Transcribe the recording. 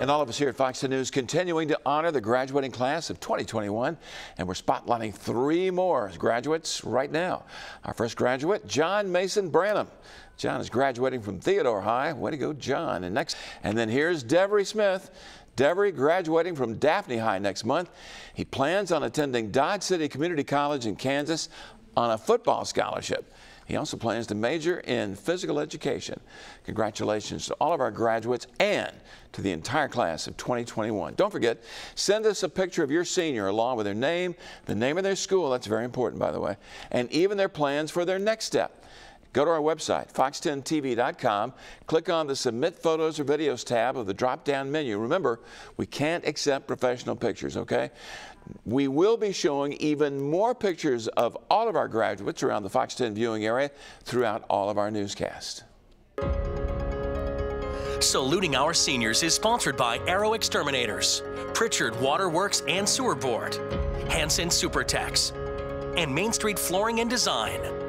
And all of us here at Fox 10 News continuing to honor the graduating class of 2021. And we're spotlighting three more graduates right now. Our first graduate, John Mason Branum. John is graduating from Theodore High. Way to go, John. And next, and then here's Devery Smith. Devery graduating from Daphne High next month. He plans on attending Dodge City Community College in Kansas on a football scholarship. He also plans to major in physical education. Congratulations to all of our graduates and to the entire class of 2021. Don't forget, send us a picture of your senior along with their name, the name of their school, that's very important by the way, and even their plans for their next step. Go to our website, fox10tv.com, click on the Submit Photos or Videos tab of the drop down menu. Remember, we can't accept professional pictures, okay? We will be showing even more pictures of all of our graduates around the Fox 10 viewing area throughout all of our newscasts. Saluting Our Seniors is sponsored by Arrow Exterminators, Prichard Waterworks and Sewer Board, Hanson Supertex, and Main Street Flooring and Design.